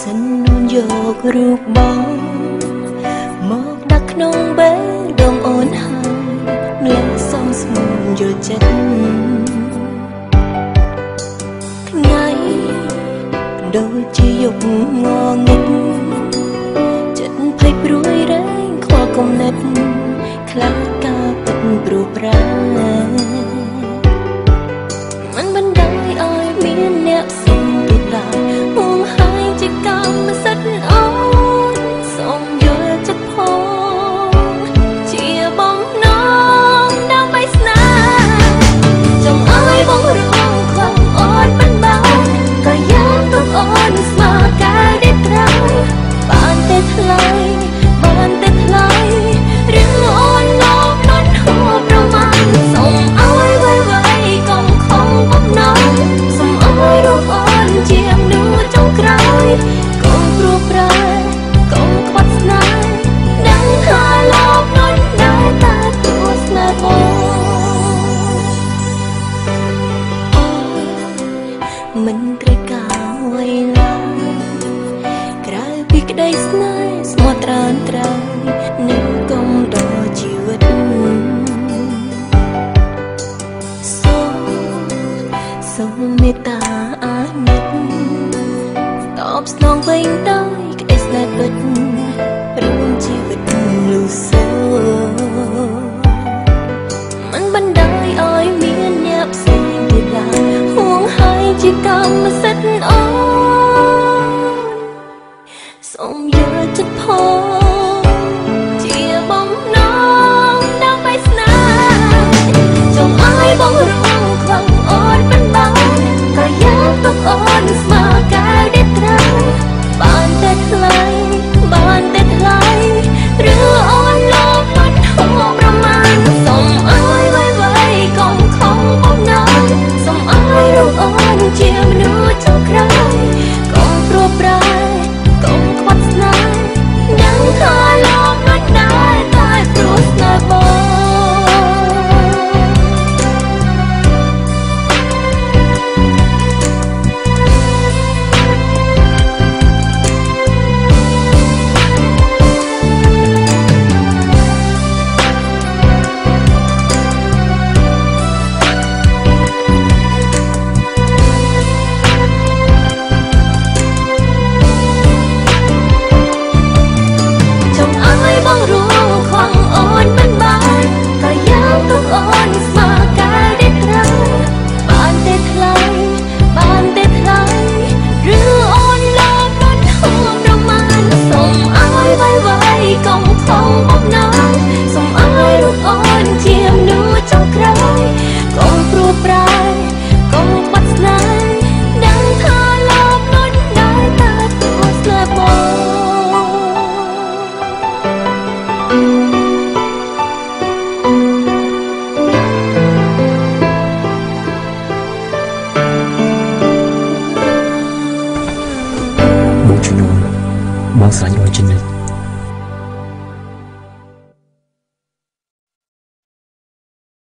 សិននួនយករូបបងមកដាក់ក្នុងបេះដូងអូនហើយមានសំស្មុនយល់ចិត្តថ្ងៃដូចជាយប់ងងឹតចិត្តភ័យព្រួយរែងខ្វល់គំនិតខ្លាចការពិតព្រោះប្រា មិនត្រូវការអ្វីឡើយក្រៅពីក្តីស្នេហ៍ស្មោះត្រង់ត្រូវនឹងគុំដល់ជីវិតសូមសូមមេត្តាអាណិតតបស្នងវិញដោយ ជាកម្មសិទ្ធិអូ 忙死了，你。